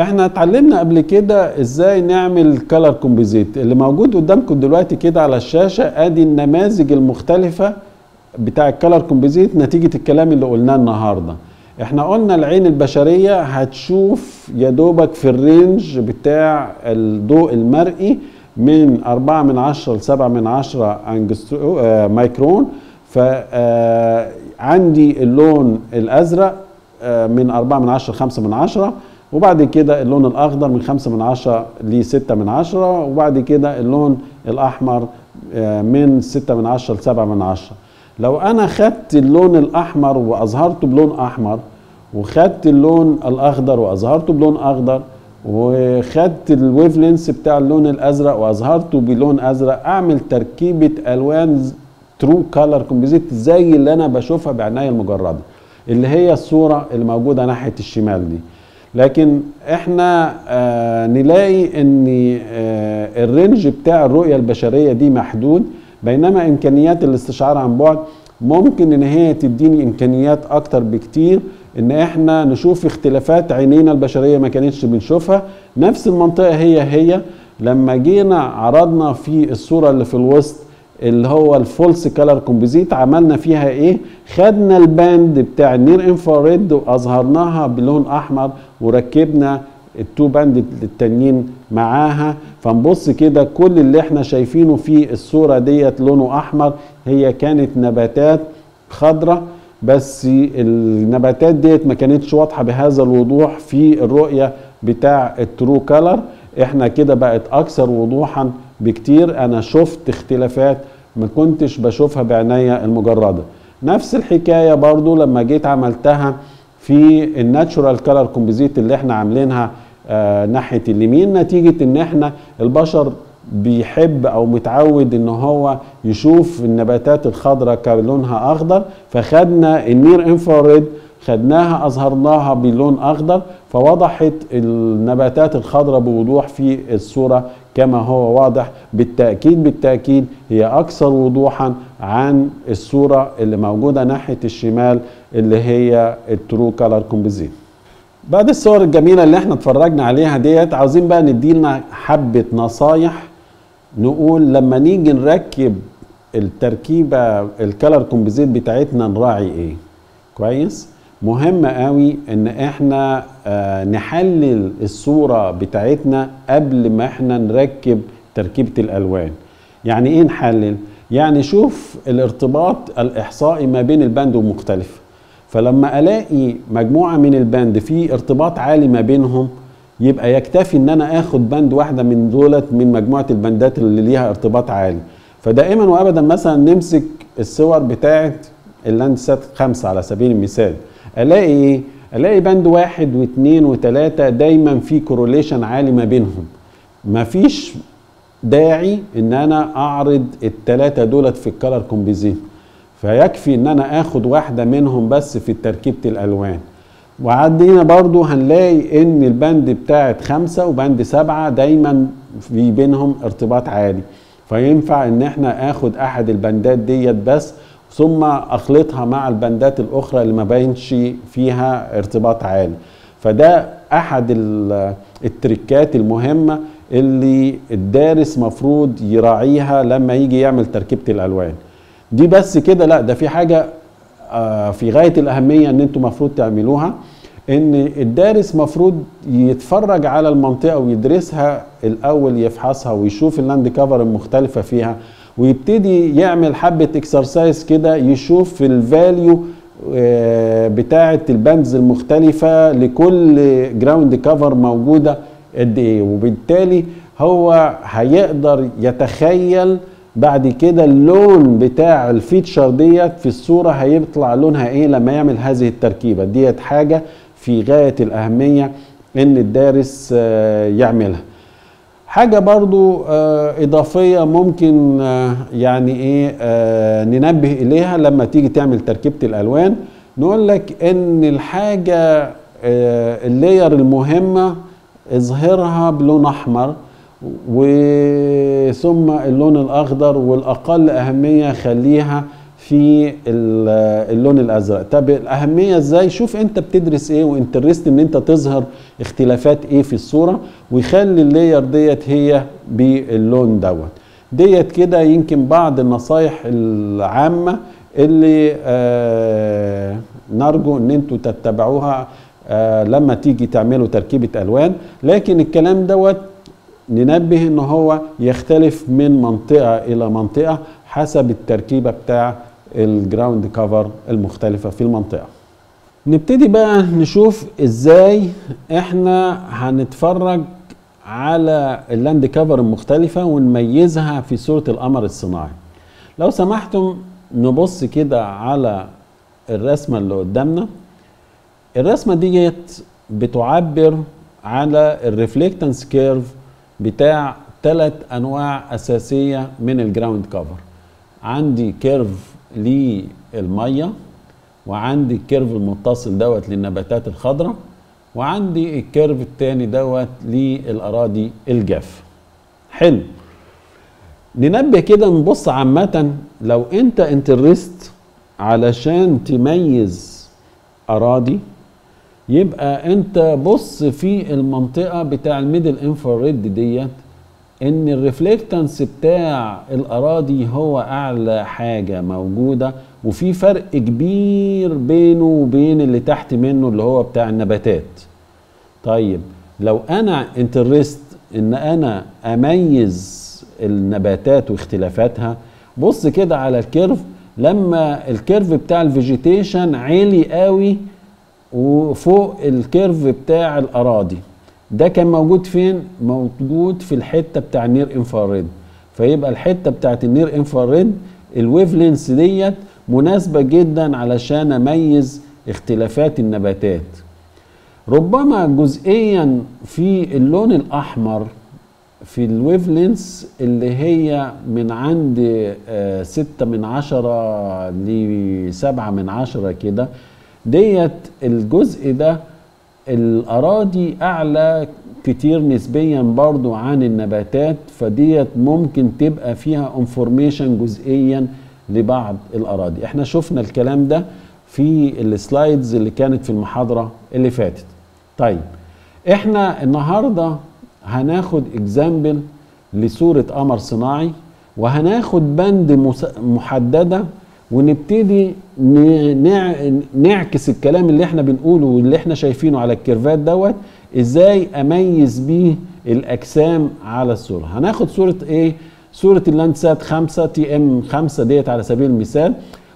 إحنا اتعلمنا قبل كده إزاي نعمل color composite اللي موجود قدامكم دلوقتي كده على الشاشة ادي النماذج المختلفة بتاع ال color composite نتيجة الكلام اللي قلناه النهاردة. إحنا قلنا العين البشرية هتشوف يا دوبك في ال range بتاع الضوء المرئي من أربعة من عشرة لسبعة من عشرة angstro آه مايكرون فعندي اللون الأزرق آه من أربعة من عشرة لخمسة من عشرة. وبعد كده اللون الأخضر من خمسة من عشرة لستة من عشرة وبعد كده اللون الأحمر آه من ستة من عشرة لسبعة من عشرة. لو أنا خدت اللون الأحمر وأظهرته بلون أحمر وخدت اللون الأخضر وأظهرته بلون أخضر وخدت ال wave length بتاع اللون الأزرق وأظهرته بلون أزرق أعمل تركيبة ألوان true color composite زي اللي أنا بشوفها بعينيا المجرده اللي هي الصورة اللي موجودة ناحية الشمال دي. لكن إحنا آه نلاقي إن آه ال range بتاع الرؤية البشرية دي محدود. بينما إمكانيات الاستشعار عن بعد ممكن إن هي تديني إمكانيات أكتر بكتير. إن إحنا نشوف اختلافات عينينا البشرية ما كانتش بنشوفها. نفس المنطقة هي هي لما جينا عرضنا في الصورة اللي في الوسط اللي هو ال false color composite عملنا فيها إيه؟ خدنا ال band بتاع ال near infrared وأظهرناها بلون أحمر وركبنا ال two band التانيين معاها. فنبص كده كل اللي إحنا شايفينه في الصورة ديت لونه أحمر هي كانت نباتات خضراء بس النباتات ديت ما كانتش واضحة بهذا الوضوح في الرؤية بتاع ال true color إحنا كده بقت أكثر وضوحا بكتير. أنا شفت اختلافات ما كنتش بشوفها بعينيا المجردة. نفس الحكاية برضو لما جيت عملتها في ال natural color composite اللي إحنا عاملينها آه ناحية اليمين. نتيجة إن إحنا البشر بيحب أو متعود إن هو يشوف النباتات الخضراء كلونها أخضر فخدنا ال near infrared خدناها أظهرناها بلون أخضر فوضحت النباتات الخضراء بوضوح في الصورة كما هو واضح. بالتأكيد بالتأكيد هي أكثر وضوحا عن الصورة اللي موجودة ناحية الشمال اللي هي ال true color composite. بعد الصور الجميلة اللي إحنا اتفرجنا عليها ديت عاوزين بقى نديلنا حبة نصايح. نقول لما نيجي نركب التركيبة ال color composite بتاعتنا نراعي إيه؟ كويس؟ مهم قوي إن إحنا آه نحلل الصورة بتاعتنا قبل ما إحنا نركب تركيبة الألوان. يعني إيه نحلل؟ يعني شوف الارتباط الإحصائي ما بين ال band المختلفة. فلما ألاقي مجموعة من ال band في ارتباط عالي ما بينهم يبقى يكتفي إن أنا آخد band واحدة من دولت من مجموعة ال bandات اللي ليها ارتباط عالي. فدائما وابدا مثلا نمسك الصور بتاعت ال Landsat خمسة على سبيل المثال. الاقي إيه ألاقي band واحد واثنين وثلاثة دايما في correlation عالي ما بينهم. مفيش داعي إن أنا أعرض الثلاثة دولت في ال color composite فيكفي إن أنا آخد واحدة منهم بس في تركيبة الألوان. وعندنا برضو هنلاقي إن ال band بتاعت خمسة و band سبعة دايما في بينهم ارتباط عالي. فينفع إن إحنا آخد أحد البندات ديت بس ثم أخلطها مع البندات الأخرى اللي ما بينش فيها ارتباط عالي. فده أحد التركات المهمة اللي الدارس مفروض يراعيها لما يجي يعمل تركيبة الألوان. دي بس كده لا ده في حاجة في غاية الأهمية إن أنتم مفروض تعملوها إن الدارس مفروض يتفرج على المنطقة ويدرسها الأول يفحصها ويشوف ال land cover المختلفة فيها. ويبتدي يعمل حبة exercise كده يشوف ال value بتاعة ال bands المختلفة لكل ground cover موجودة قد إيه. وبالتالي هو هيقدر يتخيل بعد كده اللون بتاع ال feature ديت في الصورة هيطلع لونها إيه لما يعمل هذه التركيبة. ديت حاجة في غاية الأهمية إن الدارس يعملها. حاجة برضو إضافية ممكن يعني إيه ننبه إليها لما تيجي تعمل تركيبة الألوان. نقول لك إن الحاجة اللاير المهمة اظهرها بلون أحمر وثم اللون الأخضر والأقل أهمية خليها في ال- اللون الأزرق. طب الأهمية إزاي؟ شوف أنت بتدرس إيه و interest إن أنت تظهر اختلافات إيه في الصورة ويخلي ال layer ديت هي باللون دوت. ديت كده يمكن بعض النصايح العامة اللي آه نرجو إن أنتوا تتبعوها آه لما تيجي تعملوا تركيبة ألوان. لكن الكلام دوت ننبه إن هو يختلف من منطقة إلى منطقة حسب التركيبة بتاع ال ground cover المختلفة في المنطقة. نبتدي بقى نشوف إزاي إحنا هنتفرج على ال land cover المختلفة ونميزها في صورة القمر الصناعي. لو سمحتم نبص كده على الرسمة اللي قدامنا. الرسمة ديت بتعبر على ال reflectance curve بتاع ثلاث أنواع أساسية من ال ground cover. عندي curve للمية وعندي ال curve المتصل دوت للنباتات الخضراء وعندي ال curve التاني دوت للأراضي الجافه حلو. ننبه كده نبص عامة لو أنت interested علشان تميز أراضي يبقى أنت بص في المنطقة بتاع ال middle infrared ديت إن ال reflectance بتاع الأراضي هو أعلى حاجة موجودة وفي فرق كبير بينه وبين اللي تحت منه اللي هو بتاع النباتات. طيب لو أنا interested إن أنا أميز النباتات واختلافاتها بص كده على ال curve. لما ال curve بتاع ال vegetation عالي قوي وفوق ال curve بتاع الأراضي ده كان موجود فين؟ موجود في الحتة بتاع ال near infrared فيبقى الحتة بتاعت ال near infrared ال wavelength ديت مناسبة جدا علشان أميز اختلافات النباتات. ربما جزئيا في اللون الأحمر في ال wavelength اللي هي من عند آه ستة من عشرة لسبعة من عشرة كده ديت الجزء ده الأراضي أعلى كتير نسبيا برضو عن النباتات فديت ممكن تبقى فيها information جزئيا لبعض الأراضي. إحنا شفنا الكلام ده في ال slides اللي كانت في المحاضرة اللي فاتت. طيب إحنا النهارده هناخد example لصورة قمر صناعي وهناخد band محددة ونبتدي نعكس الكلام اللي إحنا بنقوله واللي إحنا شايفينه على ال curve ات دوت إزاي اميز بيه الاجسام على الصورة. هناخد صورة إيه صورة ال Landsat 5 TM 5 ديت على سبيل المثال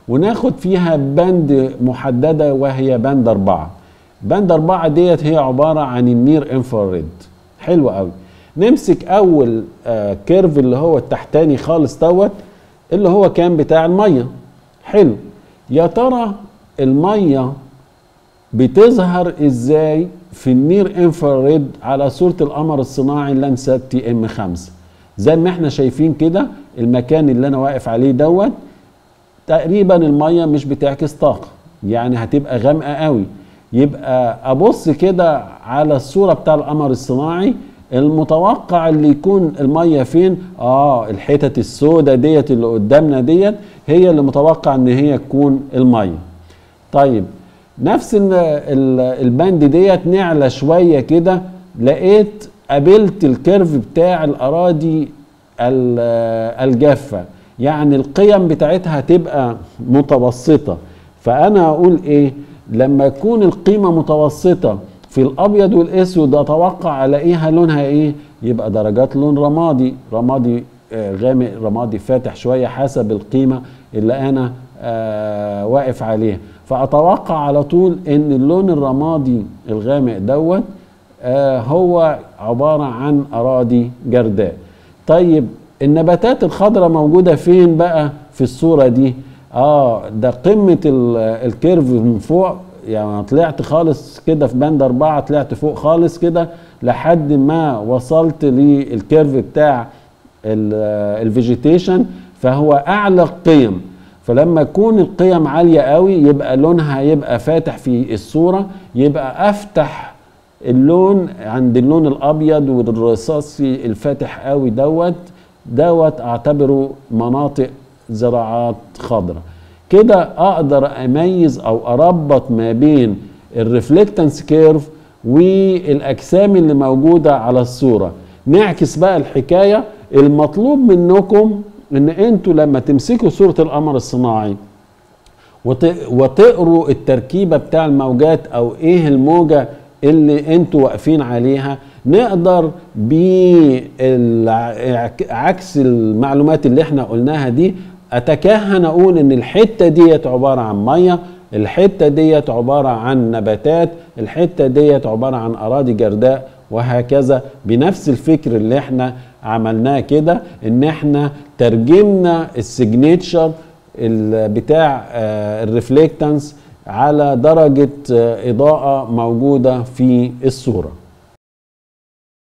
وناخد فيها band محددة وهي band أربعة. band أربعة ديت هي عبارة عن ال near infrared. حلو قوي. نمسك أول آه curve اللي هو التحتاني خالص دوت اللي هو كان بتاع المية. حلو. يا ترى المية بتظهر إزاي في ال near infrared على صورة القمر الصناعي Landsat TM 5 زي ما إحنا شايفين كده المكان اللي أنا واقف عليه دوت تقريبا المية مش بتعكس طاقة يعني هتبقى غامقة قوي. يبقى أبص كده على الصورة بتاع القمر الصناعي المتوقع اللي يكون المية فين؟ آه الحتت السوداء ديت اللي قدامنا ديت هي اللي متوقع إن هي تكون المية. طيب نفس ال ال البند ديت نعلى شوية كده لقيت قابلت الكيرف بتاع الأراضي الجافة. يعني القيم بتاعتها تبقى متوسطة. فأنا أقول إيه؟ لما يكون القيمة متوسطة في الأبيض والأسود أتوقع ألاقيها لونها إيه؟ يبقى درجات لون رمادي، رمادي آه غامق رمادي فاتح شوية حسب القيمة اللي أنا آه واقف عليها، فأتوقع على طول إن اللون الرمادي الغامق دوت آه هو عبارة عن أراضي جرداء. طيب النباتات الخضراء موجودة فين بقى في الصورة دي؟ آه ده قمة ال curve من فوق يعني طلعت خالص كده في band أربعة طلعت فوق خالص كده لحد ما وصلت لل curve بتاع ال vegetation فهو أعلى القيم فلما يكون القيم عالية قوي يبقى لونها يبقى فاتح في الصورة يبقى أفتح اللون عند اللون الأبيض والرصاصي الفاتح قوي دوت دوت أعتبره مناطق زراعات خضراء. كده أقدر أميز أو أربط ما بين ال reflectance curve والأجسام اللي موجودة على الصورة. نعكس بقى الحكاية المطلوب منكم إن أنتوا لما تمسكوا صورة القمر الصناعي وتقروا التركيبة بتاع الموجات أو إيه الموجة اللي أنتوا واقفين عليها نقدر بعكس المعلومات اللي إحنا قلناها دي أتكهن أقول إن الحتة ديت عبارة عن مية الحتة ديت عبارة عن نباتات الحتة ديت عبارة عن أراضي جرداء وهكذا. بنفس الفكر اللي إحنا عملناه كده إن إحنا ترجمنا ال signature بتاع ال reflectance على درجة إضاءة موجودة في الصورة.